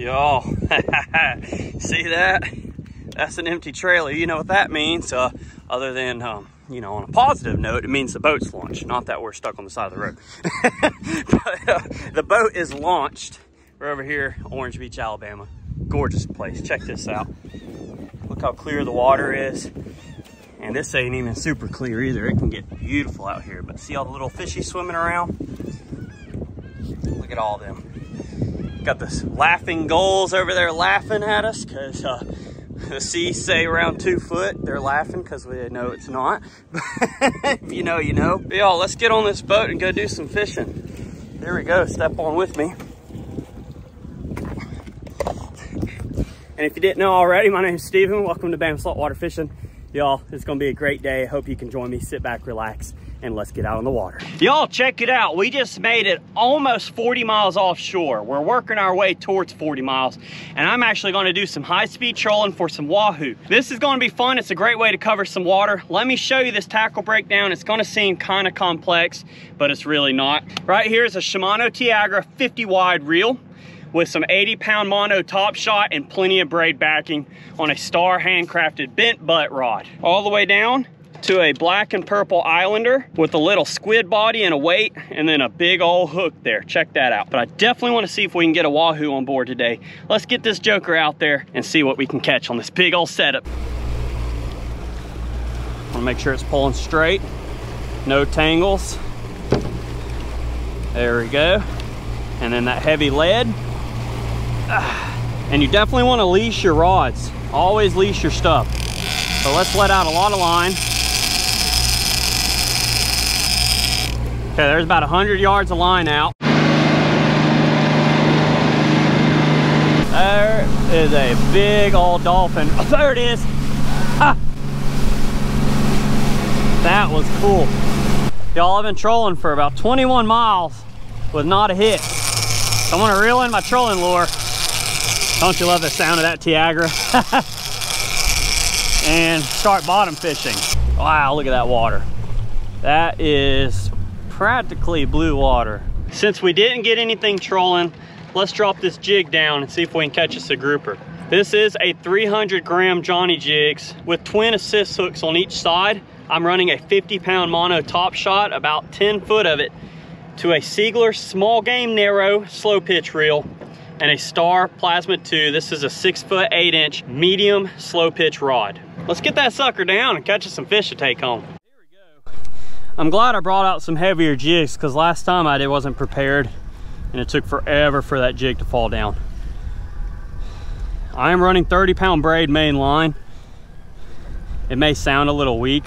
Y'all, see that? That's an empty trailer. You know what that means, uh, other than, um, you know, on a positive note, it means the boat's launched. Not that we're stuck on the side of the road. but uh, the boat is launched. We're over here, Orange Beach, Alabama. Gorgeous place. Check this out. Look how clear the water is. And this ain't even super clear either. It can get beautiful out here. But see all the little fishy swimming around? Look at all them. Got the laughing gulls over there laughing at us because uh, the seas say around two foot. They're laughing because we know it's not. if you know, you know. Y'all, let's get on this boat and go do some fishing. There we go. Step on with me. And if you didn't know already, my name is Steven. Welcome to Bama Saltwater Fishing. Y'all, it's gonna be a great day. Hope you can join me. Sit back, relax, and let's get out on the water. Y'all, check it out. We just made it almost 40 miles offshore. We're working our way towards 40 miles, and I'm actually gonna do some high-speed trolling for some wahoo. This is gonna be fun. It's a great way to cover some water. Let me show you this tackle breakdown. It's gonna seem kind of complex, but it's really not. Right here is a Shimano Tiagra 50 wide reel with some 80 pound mono top shot and plenty of braid backing on a star handcrafted bent butt rod. All the way down to a black and purple Islander with a little squid body and a weight and then a big old hook there. Check that out. But I definitely want to see if we can get a wahoo on board today. Let's get this joker out there and see what we can catch on this big old setup. Want to make sure it's pulling straight. No tangles. There we go. And then that heavy lead. Ah, and you definitely want to leash your rods. Always leash your stuff. So let's let out a lot of line. Okay, there's about 100 yards of line out. There is a big old dolphin. Oh, there it is. Ah. That was cool. Y'all I've been trolling for about 21 miles with not a hit. I'm gonna reel in my trolling lure. Don't you love the sound of that Tiagra? and start bottom fishing. Wow, look at that water. That is practically blue water. Since we didn't get anything trolling, let's drop this jig down and see if we can catch us a grouper. This is a 300 gram Johnny jigs with twin assist hooks on each side. I'm running a 50 pound mono top shot, about 10 foot of it, to a Seigler small game narrow slow pitch reel and a Star Plasma 2. This is a six foot eight inch medium slow pitch rod. Let's get that sucker down and catch us some fish to take home. I'm glad I brought out some heavier jigs because last time I did wasn't prepared and it took forever for that jig to fall down. I am running 30 pound braid main line. It may sound a little weak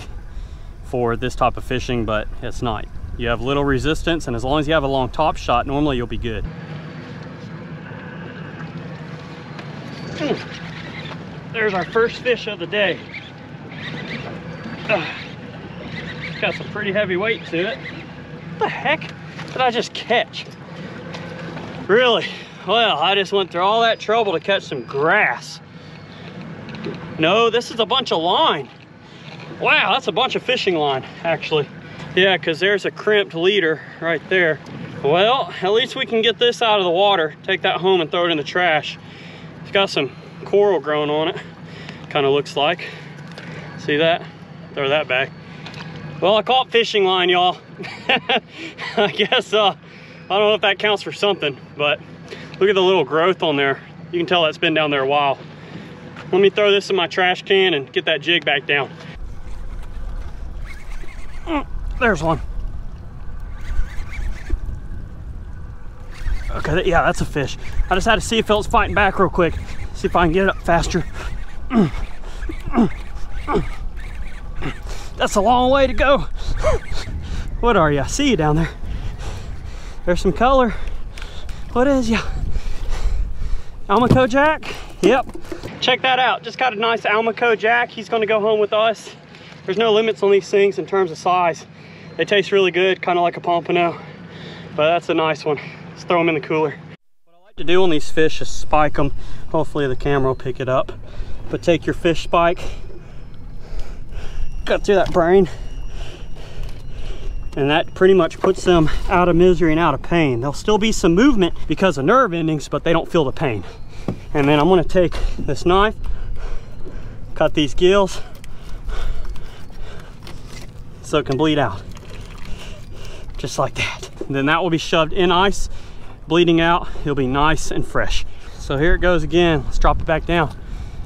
for this type of fishing, but it's not. You have little resistance and as long as you have a long top shot, normally you'll be good. There's our first fish of the day. Uh, got some pretty heavy weight to it. What the heck did I just catch? Really? Well, I just went through all that trouble to catch some grass. No, this is a bunch of line. Wow, that's a bunch of fishing line, actually. Yeah, because there's a crimped leader right there. Well, at least we can get this out of the water, take that home and throw it in the trash. It's got some coral growing on it, kind of looks like. See that? Throw that back. Well, I caught fishing line, y'all. I guess, uh, I don't know if that counts for something, but look at the little growth on there. You can tell that's been down there a while. Let me throw this in my trash can and get that jig back down. Mm, there's one. Okay, yeah, that's a fish. I just had to see if it was fighting back real quick. See if I can get it up faster. That's a long way to go. What are you? I see you down there. There's some color. What is ya? Almaco Jack? Yep. Check that out. Just got a nice Almaco Jack. He's gonna go home with us. There's no limits on these things in terms of size. They taste really good, kind of like a pompano, but that's a nice one. Let's throw them in the cooler. What I like to do on these fish is spike them. Hopefully the camera will pick it up. But take your fish spike, cut through that brain, and that pretty much puts them out of misery and out of pain. There'll still be some movement because of nerve endings, but they don't feel the pain. And then I'm gonna take this knife, cut these gills so it can bleed out. Just like that. And then that will be shoved in ice, bleeding out. It'll be nice and fresh. So here it goes again. Let's drop it back down.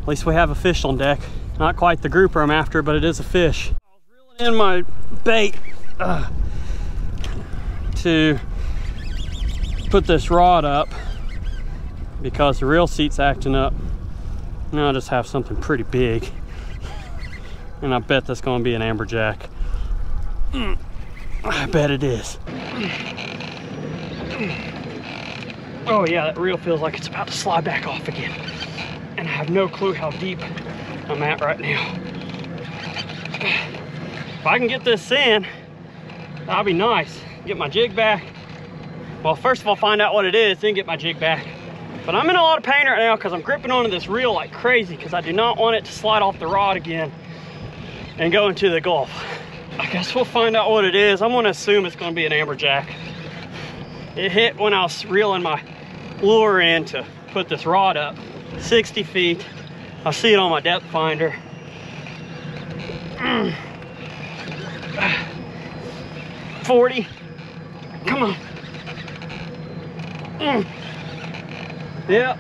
At least we have a fish on deck. Not quite the grouper I'm after, but it is a fish. In my bait uh, to put this rod up because the reel seat's acting up. Now I just have something pretty big. And I bet that's gonna be an amberjack. I bet it is. Oh yeah, that reel feels like it's about to slide back off again. And I have no clue how deep I'm at right now. If I can get this in, that'll be nice. Get my jig back. Well, first of all, find out what it is, then get my jig back. But I'm in a lot of pain right now because I'm gripping onto this reel like crazy because I do not want it to slide off the rod again and go into the Gulf. I guess we'll find out what it is. I'm gonna assume it's gonna be an amberjack. It hit when I was reeling my lure in to put this rod up. 60 feet. I see it on my depth finder. Forty. Come on. Mm. Yep.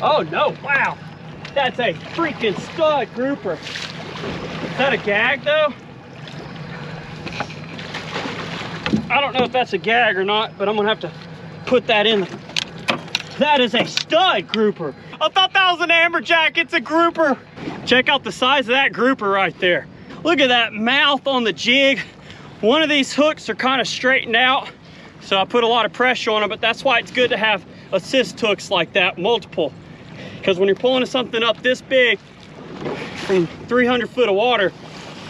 Oh no! Wow, that's a freaking stud grouper. Is that a gag though? I don't know if that's a gag or not, but I'm gonna have to put that in. That is a stud grouper. Was an amberjack, it's a grouper. Check out the size of that grouper right there. Look at that mouth on the jig. One of these hooks are kind of straightened out, so I put a lot of pressure on them, but that's why it's good to have assist hooks like that, multiple. Because when you're pulling something up this big from 300 foot of water,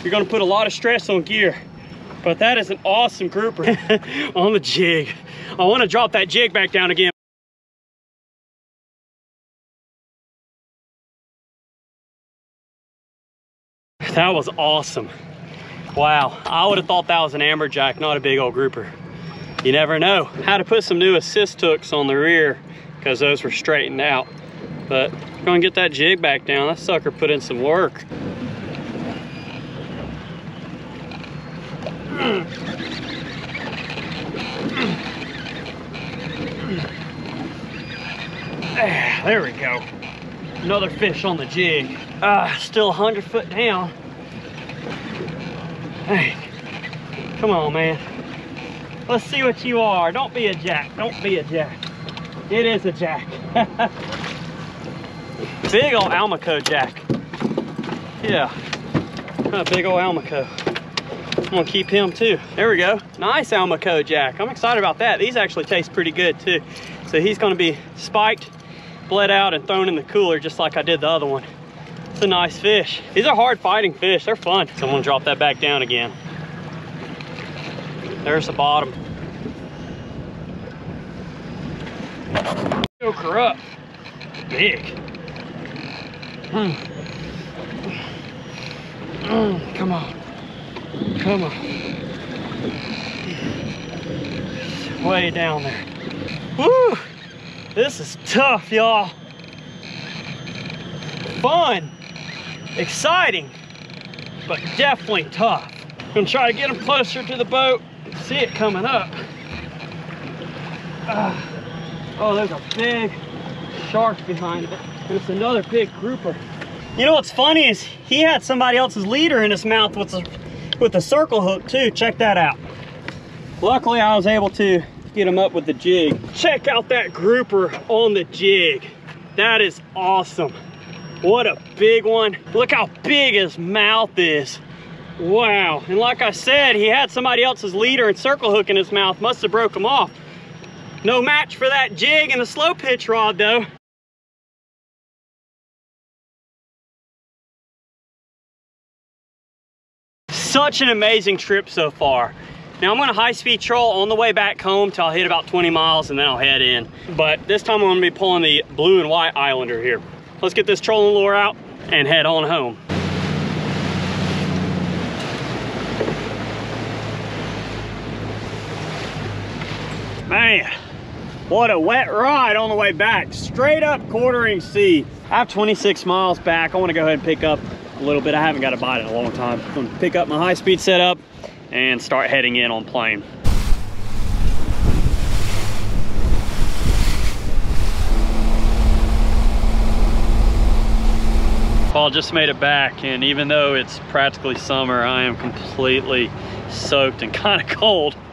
you're gonna put a lot of stress on gear. But that is an awesome grouper on the jig. I wanna drop that jig back down again. That was awesome. Wow, I would have thought that was an amberjack, not a big old grouper. You never know. Had to put some new assist hooks on the rear because those were straightened out. But gonna get that jig back down. That sucker put in some work. There we go. Another fish on the jig. Ah, still 100 foot down. Hey, come on, man. Let's see what you are. Don't be a jack. Don't be a jack. It is a jack. big old Almaco jack. Yeah, a big old Almaco. I'm gonna keep him too. There we go. Nice Almaco jack. I'm excited about that. These actually taste pretty good too. So he's gonna be spiked, bled out, and thrown in the cooler just like I did the other one. It's a nice fish. These are hard fighting fish. They're fun. So I'm gonna drop that back down again. There's the bottom. Choker up. Big. Mm. Mm, come on. Come on. Way down there. Woo! This is tough, y'all. Fun. Exciting. But definitely tough. Gonna try to get them closer to the boat. See it coming up. Uh, oh, there's a big shark behind it. And it's another big grouper. You know what's funny is he had somebody else's leader in his mouth with a, with a circle hook too. Check that out. Luckily, I was able to get him up with the jig. Check out that grouper on the jig. That is awesome. What a big one. Look how big his mouth is. Wow, and like I said, he had somebody else's leader and circle hook in his mouth. Must have broke him off. No match for that jig and the slow pitch rod though. Such an amazing trip so far. Now I'm gonna high speed troll on the way back home till I hit about 20 miles and then I'll head in. But this time I'm gonna be pulling the blue and white Islander here. Let's get this trolling lure out and head on home. Man, What a wet ride on the way back. Straight up quartering sea. I have 26 miles back. I want to go ahead and pick up a little bit. I haven't got a bite in a long time. I'm going to pick up my high-speed setup and start heading in on plane. Paul just made it back and even though it's practically summer, I am completely soaked and kind of cold.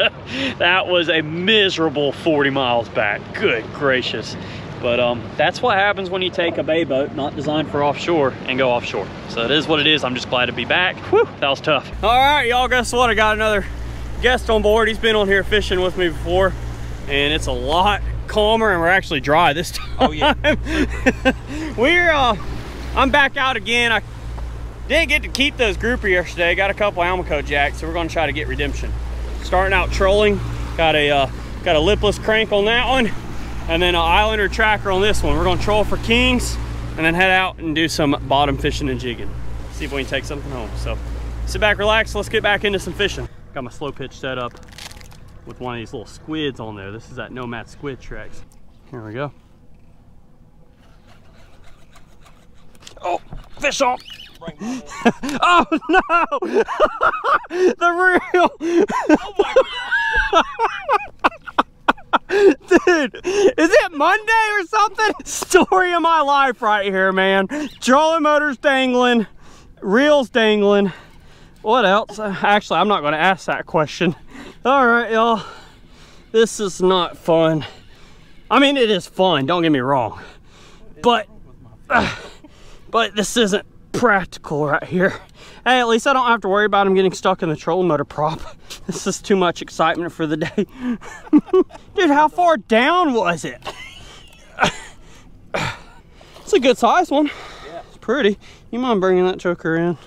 that was a miserable 40 miles back. Good gracious. But um, that's what happens when you take a bay boat, not designed for offshore, and go offshore. So it is what it is. I'm just glad to be back. Whew, that was tough. All right, y'all, guess what? I got another guest on board. He's been on here fishing with me before, and it's a lot calmer, and we're actually dry this time. Oh, yeah. we're, uh, I'm back out again. I didn't get to keep those grouper yesterday. Got a couple Almaco jacks, so we're gonna try to get redemption. Starting out trolling. Got a uh, got a lipless crank on that one, and then an Islander tracker on this one. We're gonna troll for kings, and then head out and do some bottom fishing and jigging. See if we can take something home. So sit back, relax. Let's get back into some fishing. Got my slow pitch set up with one of these little squids on there. This is that Nomad Squid Trex. Here we go. Oh, fish on oh no! the reel! Oh Dude, is it Monday or something? Story of my life right here, man. Trolling motors dangling, reels dangling. What else? Actually, I'm not going to ask that question. All right, y'all. This is not fun. I mean, it is fun, don't get me wrong. But, uh, but this isn't practical right here. Hey, at least I don't have to worry about him getting stuck in the trolling motor prop. This is too much excitement for the day. Dude, how far down was it? it's a good size one. Yeah. It's pretty. You mind bringing that choker in?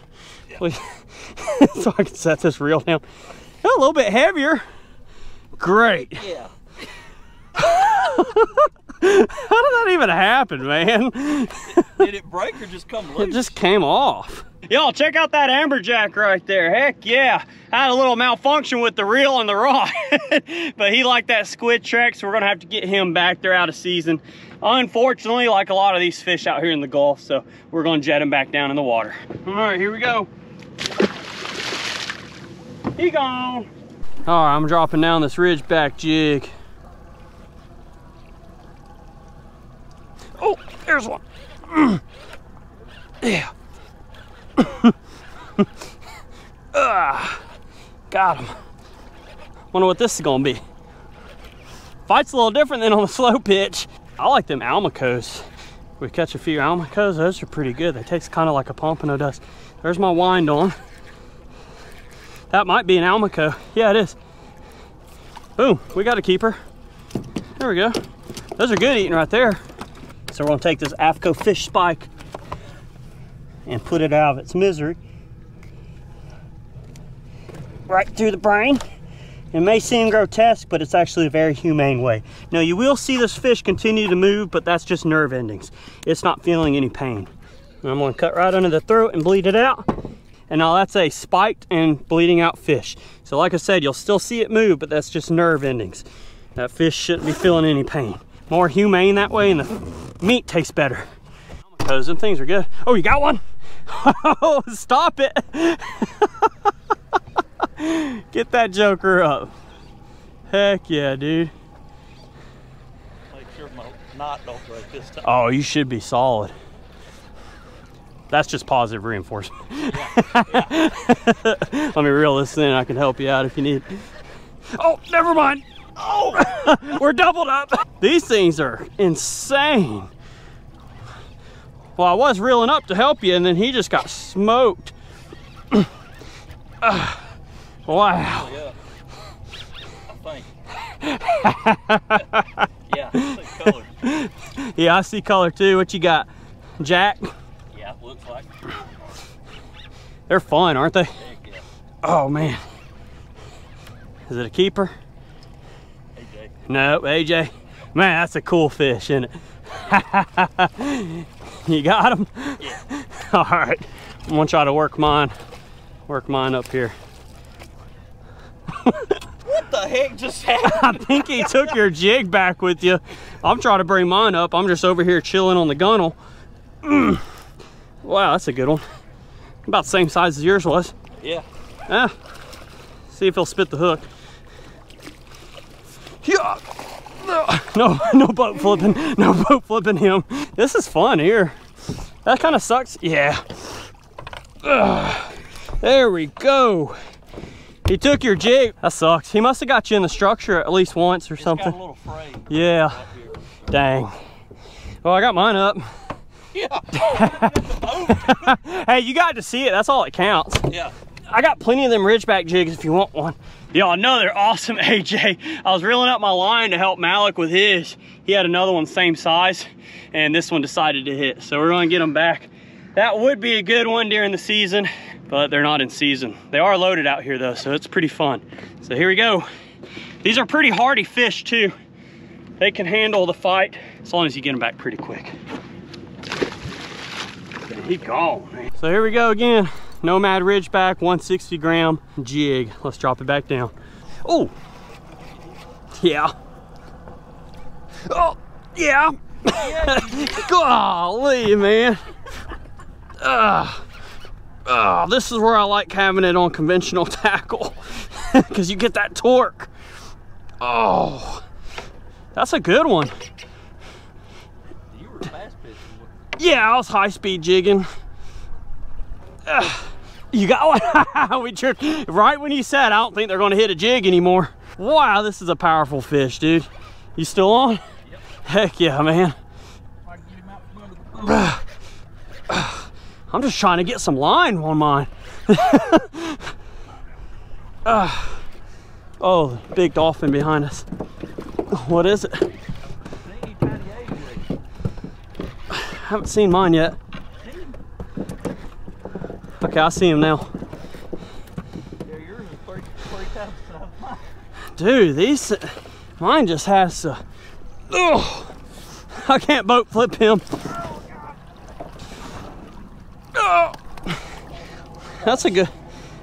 Yeah. Please. so I can set this reel down. A little bit heavier. Great. Yeah. How did that even happen, man? Did it break or just come loose? It just came off. Y'all, check out that amberjack right there. Heck yeah. I had a little malfunction with the reel and the rod, but he liked that squid Trex, so we're gonna have to get him back. They're out of season. Unfortunately, like a lot of these fish out here in the Gulf, so we're gonna jet him back down in the water. All right, here we go. He gone. All right, I'm dropping down this ridgeback jig. Oh, there's one. Yeah. uh, got him. Wonder what this is gonna be. Fight's a little different than on the slow pitch. I like them Almacos. We catch a few Almacos, those are pretty good. They taste kind of like a pompano does. There's my wind on. That might be an Almaco. Yeah, it is. Boom, we got a keeper. There we go. Those are good eating right there. So we're gonna take this AFCO fish spike and put it out of its misery. Right through the brain. It may seem grotesque, but it's actually a very humane way. Now you will see this fish continue to move, but that's just nerve endings. It's not feeling any pain. And I'm gonna cut right under the throat and bleed it out. And now that's a spiked and bleeding out fish. So like I said, you'll still see it move, but that's just nerve endings. That fish shouldn't be feeling any pain more humane that way and the meat tastes better. Those them things are good. Oh, you got one? Oh, stop it. Get that joker up. Heck yeah, dude. Make sure my knot don't break this time. Oh, you should be solid. That's just positive reinforcement. Yeah, yeah. Let me reel this in. I can help you out if you need. Oh, never mind. Oh, we're doubled up. These things are insane. Well, I was reeling up to help you, and then he just got smoked. uh, wow. Yeah. yeah, I. Yeah, I see color too. What you got? Jack? Yeah, looks like. They're fun, aren't they? Oh, man. Is it a keeper? No, AJ. Man, that's a cool fish, isn't it? you got him? Yeah. All right. I'm gonna try to work mine. Work mine up here. what the heck just happened? I think he took your jig back with you. I'm trying to bring mine up. I'm just over here chilling on the gunnel. Mm. Wow, that's a good one. About the same size as yours was. Yeah. Yeah. See if he'll spit the hook. Yeah. No, no boat flipping. No boat flipping him. This is fun here. That kind of sucks. Yeah. Ugh. There we go. He took your jig. That sucks. He must have got you in the structure at least once or It's something. got a little frayed Yeah. Dang. Well, I got mine up. Yeah. Hey, you got to see it. That's all that counts. yeah. I got plenty of them Ridgeback jigs if you want one. Y'all know they're awesome, AJ. I was reeling up my line to help Malik with his. He had another one same size, and this one decided to hit. So we're gonna get them back. That would be a good one during the season, but they're not in season. They are loaded out here though, so it's pretty fun. So here we go. These are pretty hardy fish too. They can handle the fight as long as you get them back pretty quick. He gone, man. So here we go again. Nomad Ridgeback, 160 gram jig. Let's drop it back down. Oh, yeah. Oh, yeah. Golly, man. Ah, ah, this is where I like having it on conventional tackle because you get that torque. Oh, that's a good one. You were fast pitching. Yeah, I was high speed jigging. Ugh. you got one. we tripped. Right when you said, I don't think they're going to hit a jig anymore. Wow, this is a powerful fish, dude. You still on? Yep. Heck yeah, man. I can get him out the I'm just trying to get some line on mine. Ah. oh, big dolphin behind us. What is it? See, he tried to age you. haven't seen mine yet. Okay, I see him now. Dude, these, mine just has to, oh, I can't boat flip him. Oh, that's a good,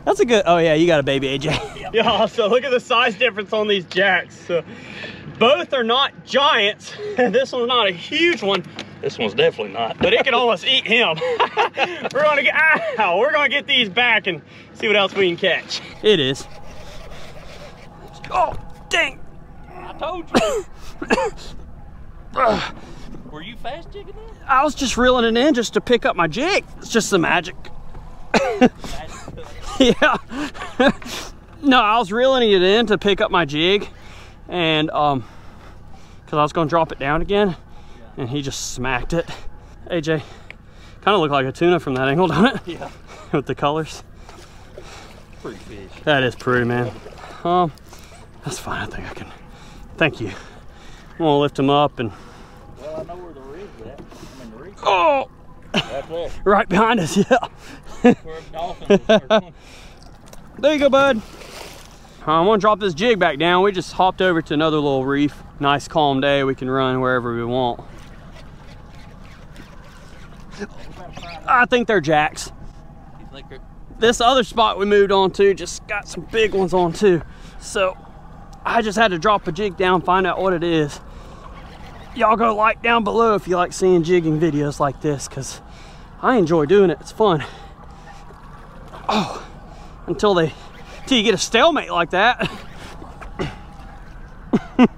that's a good, oh yeah, you got a baby, AJ. Yeah, so look at the size difference on these jacks. So both are not giants. this one's not a huge one, This one's definitely not. but it can almost eat him. we're gonna get, ow, we're gonna get these back and see what else we can catch. It is. Oh, dang. I told you. Were you fast jigging that? I was just reeling it in just to pick up my jig. It's just the magic. yeah. no, I was reeling it in to pick up my jig and um because I was gonna drop it down again and he just smacked it. AJ, kind of look like a tuna from that angle, don't it? Yeah. With the colors. Pretty fish. That is pretty, man. Um, that's fine. I think I can. Thank you. I'm gonna lift him up and Well, I know where the rig's at. I mean, the rig's oh, right there. right behind us. Yeah. Where the dolphins are going. There you go, bud. I'm gonna drop this jig back down. We just hopped over to another little reef. Nice calm day. We can run wherever we want. I think they're jacks. This other spot we moved on to just got some big ones on too. So I just had to drop a jig down, find out what it is. Y'all go like down below if you like seeing jigging videos like this because I enjoy doing it. It's fun. Oh, until they, until you get a stalemate like that.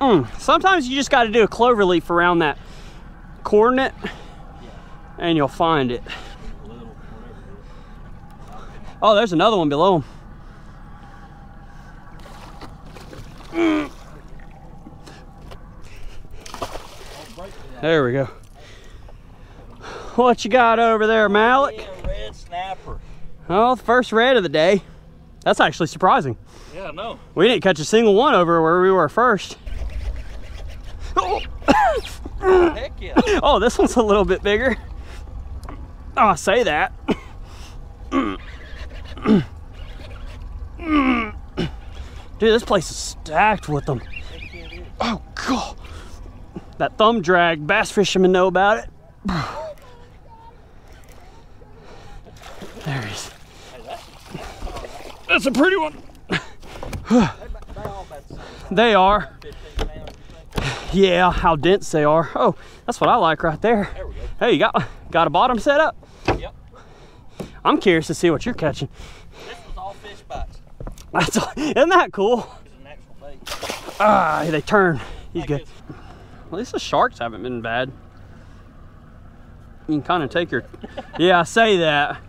Mm, Sometimes you just got to do a clover leaf around that coordinate and you'll find it. little, whatever it is. Oh, there's another one below him. There we go. What you got over there, Malik? Yeah, red snapper. Oh, the first red of the day. That's actually surprising. Yeah, I know. We didn't catch a single one over where we were first. Oh, Heck yeah. oh this one's a little bit bigger. Oh, I say that. Dude, this place is stacked with them. Oh, God. That thumb drag, bass fishermen know about it. There he is. That's a pretty one. They are. 15 pounds, you think? Yeah, how dense they are. Oh, that's what I like right there. There. Hey, you got got a bottom set up? Yep. I'm curious to see what you're catching. This was all fish bites. That's isn't that cool? It's an actual bait. Ah, they turn. He's good. At least the sharks haven't been bad. You can kind of take your. Yeah, I say that.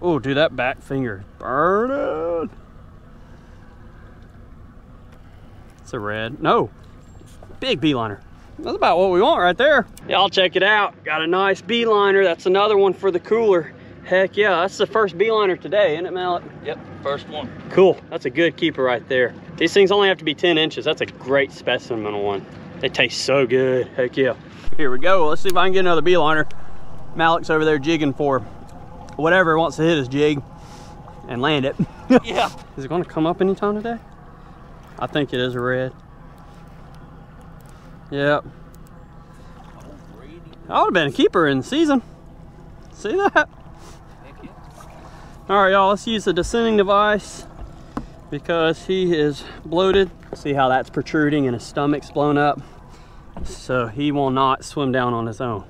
Oh, dude, that back finger burning. It's a red. No, big beeliner. That's about what we want right there. Y'all check it out. Got a nice beeliner. That's another one for the cooler. Heck yeah, that's the first beeliner today, isn't it, Malik? Yep, first one. Cool. That's a good keeper right there. These things only have to be 10 inches. That's a great specimen one. They taste so good. Heck yeah. Here we go. Let's see if I can get another beeliner. Malik's over there jigging for whatever wants to hit his jig and land it. Yeah. is it going to come up anytime today? I think it is a red. Yep. I would have been a keeper in season. See that? All right, y'all, let's use the descending device because he is bloated. See how that's protruding and his stomach's blown up. So he will not swim down on his own.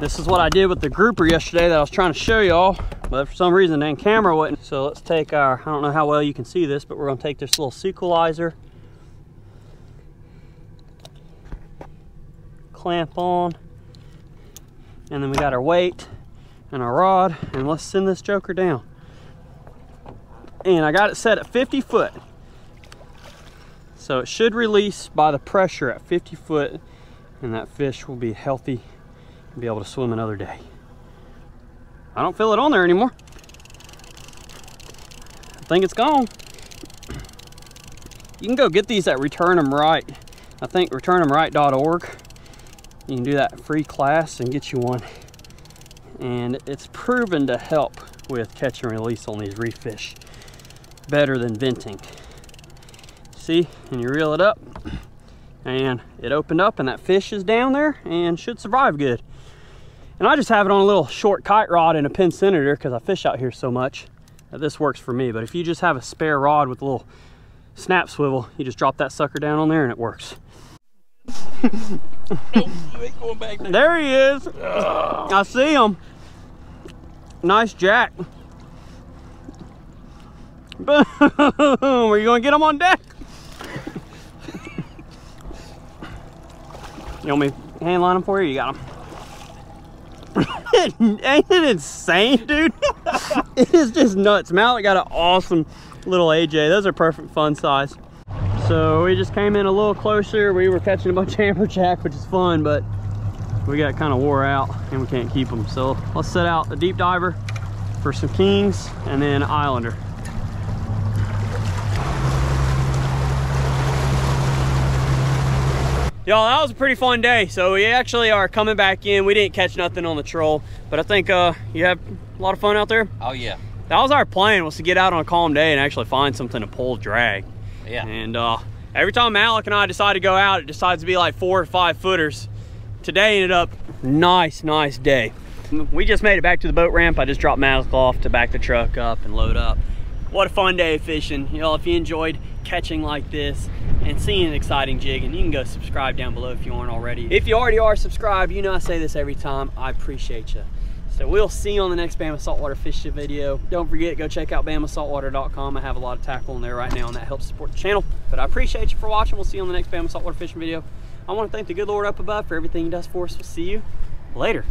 This is what I did with the grouper yesterday that I was trying to show y'all, but for some reason the camera wouldn't. So let's take our, I don't know how well you can see this, but we're gonna take this little SeaQualizer, clamp on, and then we got our weight and our rod and let's send this joker down. And I got it set at 50 foot. So it should release by the pressure at 50 foot and that fish will be healthy and be able to swim another day. I don't feel it on there anymore. I think it's gone. You can go get these at return 'em right I think returnthemright.org you can do that free class and get you one. And it's proven to help with catch and release on these reef fish better than venting. See and you reel it up and it opened up and that fish is down there and should survive good. And I just have it on a little short kite rod and a Penn Senator because I fish out here so much. That this works for me but if you just have a spare rod with a little snap swivel you just drop that sucker down on there and it works Nope, ain't going back there. there he is I see him nice jack Boom! Are you gonna get him on deck? you want me to hand line him for you? You got him. Ain't it insane, dude? it is just nuts. Malik got an awesome little AJ. Those are perfect fun size. So we just came in a little closer. We were catching a bunch of amberjack, which is fun, but we got kind of wore out and we can't keep them. So let's set out the deep diver for some kings and then islander. Y'all, that was a pretty fun day. So we actually are coming back in. We didn't catch nothing on the troll, but I think uh, you had a lot of fun out there. Oh, yeah. That was our plan was to get out on a calm day and actually find something to pull drag. Yeah. And uh, every time Malik and I decide to go out, it decides to be like four or five footers. Today ended up nice, nice day. We just made it back to the boat ramp. I just dropped Malik off to back the truck up and load up. What a fun day of fishing. You know, if you enjoyed catching like this and seeing an exciting jig, and you can go subscribe down below if you aren't already. If you already are subscribed, you know I say this every time. I appreciate you. So we'll see you on the next Bama Saltwater Fishing video. Don't forget, go check out BamaSaltwater.com. I have a lot of tackle in there right now, and that helps support the channel. But I appreciate you for watching. We'll see you on the next Bama Saltwater Fishing video. I want to thank the good Lord up above for everything he does for us. We'll see you later.